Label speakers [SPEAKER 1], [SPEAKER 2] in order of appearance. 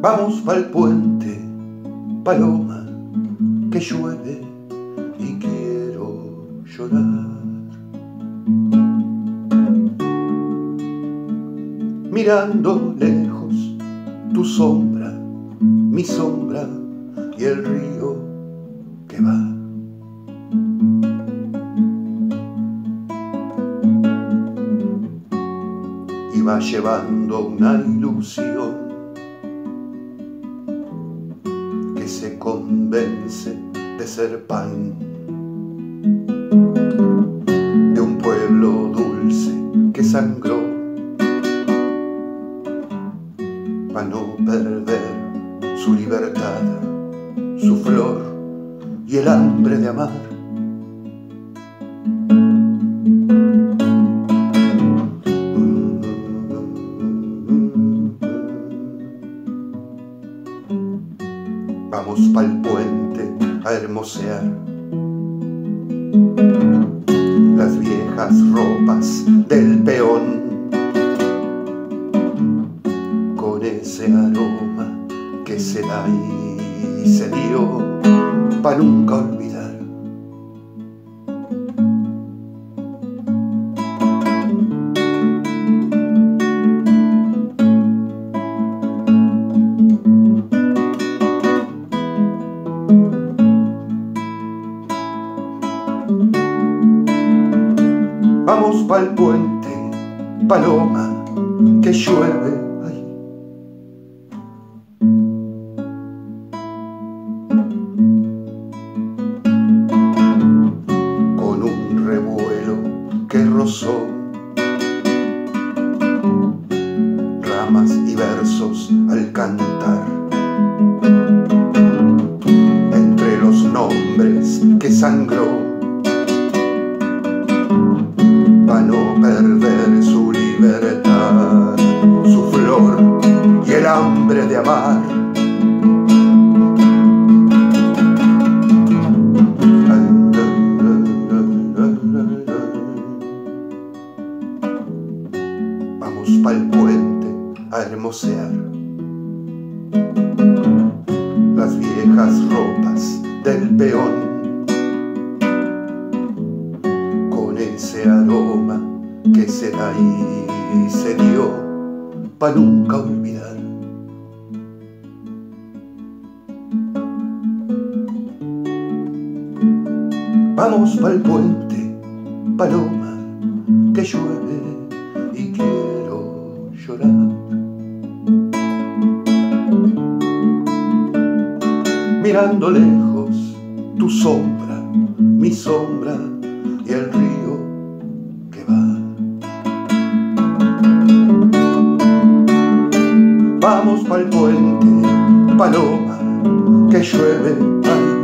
[SPEAKER 1] Vamos pa'l puente, paloma, que llueve y quiero llorar. Mirando lejos tu sombra, mi sombra y el río que va. Y va llevando una ilusión se convence de ser pan de un pueblo dulce que sangró para no perder su libertad, su flor y el hambre de amar. Vamos pa'l puente a hermosear las viejas ropas del peón con ese aroma que se da y se dio para nunca olvidar. Pa'l puente, paloma, que llueve. Con un revuelo que rozó ramas y versos al cantar. Entre los nombres que sangró perder su libertad, su flor y el hambre de amar. Vamos pa'l puente a hermosear las viejas ropas del peón ese aroma que se da y se dio para nunca olvidar. Vamos pa'l puente, paloma, que llueve y quiero llorar. Mirando lejos tu sombra, mi sombra que llueve, ay,